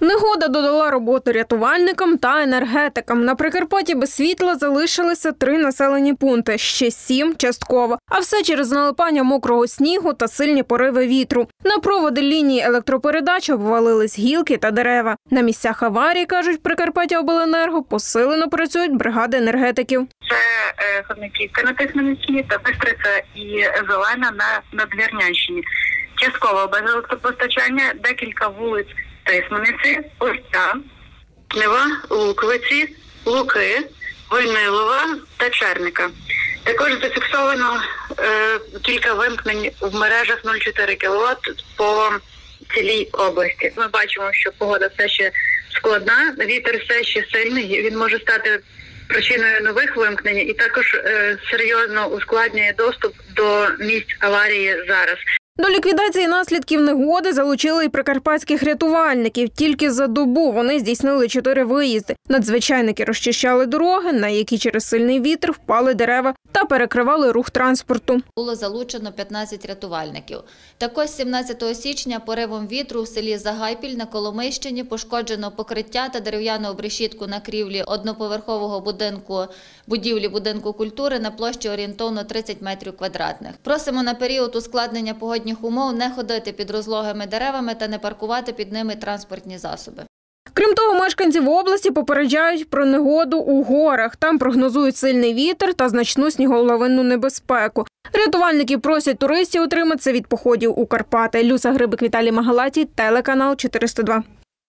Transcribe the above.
Негода додала роботу рятувальникам та енергетикам. На Прикарпатті без світла залишилися три населені пункти, ще сім частково. А все через налипання мокрого снігу та сильні пориви вітру. На проводи лінії електропередач обвалились гілки та дерева. На місцях аварії кажуть Прикарпаття Обленерго посилено працюють бригади енергетиків. Це е, Ходниківка на Тихмельниччині та Бистриця і Зелена на Надвірнянщині. Частково без електропостачання декілька вулиць Тисмениці, Ольця, Кнева, Луковиці, Луки, Вольнилова та Черника. Також зафіксовано е, кілька вимкнень в мережах 0,4 кВт по цілій області. Ми бачимо, що погода все ще складна, вітер все ще сильний. Він може стати причиною нових вимкнень і також е, серйозно ускладнює доступ до місць аварії зараз. До ліквідації наслідків негоди залучили і прикарпатських рятувальників. Тільки за добу вони здійснили чотири виїзди. Надзвичайники розчищали дороги, на які через сильний вітер впали дерева та перекривали рух транспорту. Було залучено 15 рятувальників. Також 17 січня поривом вітру в селі Загайпіль на Коломийщині пошкоджено покриття та дерев'яну обрешітку на крівлі одноповерхового будинку будівлі будинку культури на площі орієнтовно 30 метрів квадратних. Просимо на період ускладнення погодних умов не ходити під розлогими деревами та не паркувати під ними транспортні засоби. Того, мешканців області попереджають про негоду у горах. Там прогнозують сильний вітер та значну сніголовинну небезпеку. Рятувальники просять туристів утриматися від походів у Карпати. Люса Грибик Віталій Магалаті, телеканал 402.